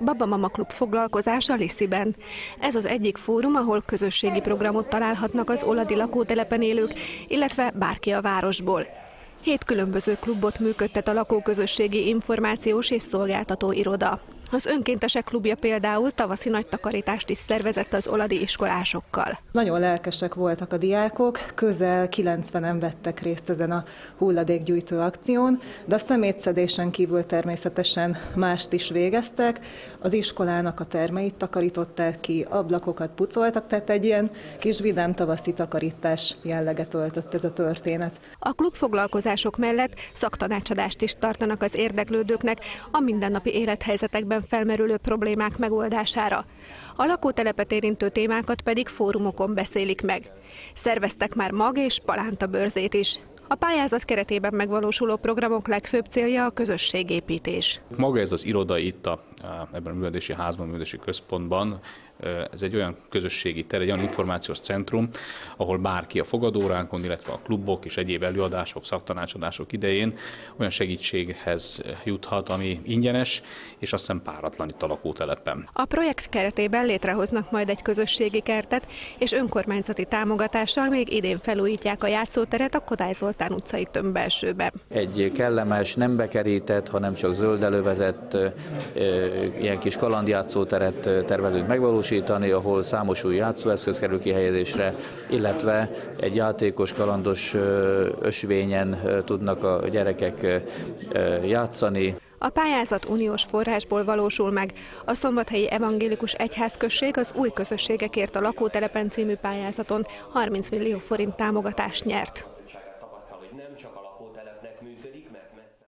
Baba Mama Klub foglalkozása Lissziben. Ez az egyik fórum, ahol közösségi programot találhatnak az oladi lakótelepen élők, illetve bárki a városból. Hét különböző klubot működtet a lakóközösségi információs és szolgáltató iroda. Az önkéntesek klubja például tavaszi nagy takarítást is szervezett az oladi iskolásokkal. Nagyon lelkesek voltak a diákok, közel 90-en vettek részt ezen a hulladékgyűjtő akción, de a szemétszedésen kívül természetesen mást is végeztek. Az iskolának a termeit takarították ki, ablakokat pucoltak, tehát egy ilyen kis vidám tavaszi takarítás jelleget öltött ez a történet. A klub foglalkozások mellett szaktanácsadást is tartanak az érdeklődőknek a mindennapi élethelyzetekben esetben felmerülő problémák megoldására. A lakótelepet érintő témákat pedig fórumokon beszélik meg. Szerveztek már mag és palánta bőrzét is. A pályázat keretében megvalósuló programok legfőbb célja a közösségépítés. Maga ez az iroda itt a, ebben a művelési házban, a művelési központban, ez egy olyan közösségi ter, egy olyan információs centrum, ahol bárki a fogadóránkon, illetve a klubok és egyéb előadások, szaktanácsadások idején olyan segítséghez juthat, ami ingyenes, és azt hiszem páratlan itt a lakótelepen. A projekt keretében létrehoznak majd egy közösségi kertet, és önkormányzati támogatással még idén felújítják a játszóteret a Kodály Zoltán utcai tömbelsőbe. Egy kellemes, nem bekerített, hanem csak zöldelővezett ilyen kis kalandjátszóteret tervezünk megvalósítani, ahol számos új játszóeszköz kerül kihelyezésre, illetve egy játékos, kalandos ösvényen tudnak a gyerekek játszani. A pályázat uniós forrásból valósul meg. A Szombathelyi Evangélikus Egyházközség az új közösségekért a lakótelepen című pályázaton 30 millió forint támogatást nyert.